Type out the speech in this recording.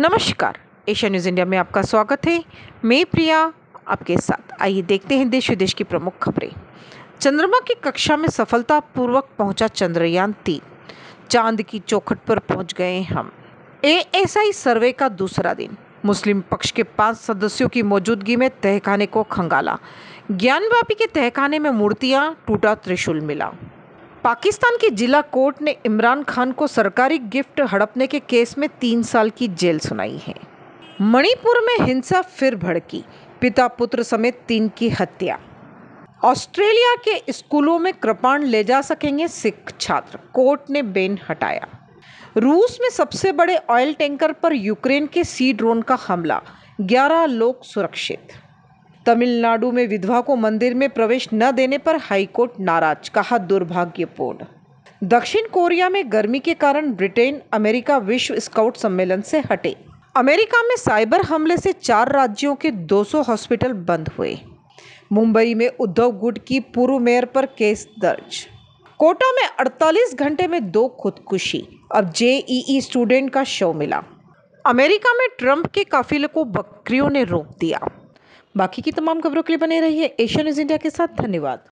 नमस्कार। Asia news India में आपका स्वागत है। मैं प्रिया आपके साथ। आइए देखते हैं देश विदेश की प्रमुख खबरें। चंद्रमा की कक्षा में सफलतापूर्वक पहुँचा चंद्रयान तीन। चाँद की चौखट पर पहुँच गए हम। एएसआई सर्वे का दूसरा दिन। मुस्लिम पक्ष के पाँच सदस्यों की मौजूदगी में तहखाने को खंगाला। ज्ञानवापी के तहखाने में मूर्तियाँ टूटा त्रिशूल मिला। पाकिस्तान की जिला कोर्ट ने इमरान खान को सरकारी गिफ्ट हड़पने के केस में तीन साल की जेल सुनाई है। मणिपुर में हिंसा फिर भड़की, पिता पुत्र समेत तीन की हत्या। ऑस्ट्रेलिया के स्कूलों में कृपाण ले जा सकेंगे सिख छात्र, कोर्ट ने बेन हटाया। रूस में सबसे बड़े ऑयल टैंकर पर यूक्रेन के सी ड्रोन का हमला 11 लोग सुरक्षित। तमिलनाडु में विधवा को मंदिर में प्रवेश न देने पर हाईकोर्ट नाराज़, कहा दुर्भाग्यपूर्ण। दक्षिण कोरिया में गर्मी के कारण ब्रिटेन अमेरिका विश्व स्काउट सम्मेलन से हटे। अमेरिका में साइबर हमले से चार राज्यों के 200 हॉस्पिटल बंद हुए। मुंबई में उद्धव गुट की पूर्व मेयर पर केस दर्ज। कोटा में 48 घंटे में दो खुदकुशी। अब जेईई स्टूडेंट का शव मिला। अमेरिका में ट्रंप के काफिले को बकरियों ने रोक दिया। बाकी की तमाम खबरों के लिए बने रहिए एशिया न्यूज़ इंडिया के साथ। धन्यवाद।